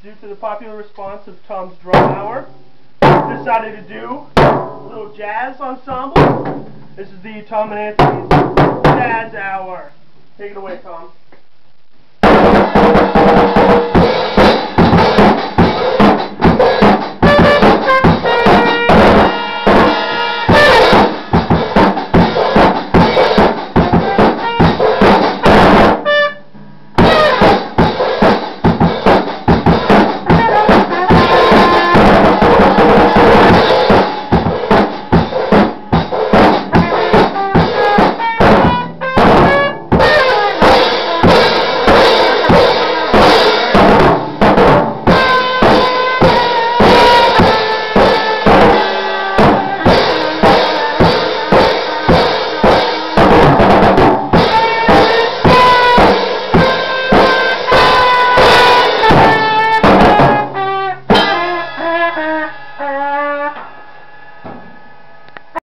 Due to the popular response of Tom's drum hour, decided to do a little jazz ensemble. This is the Tom and Anthoni's Jazz Hour. Take it away, Tom.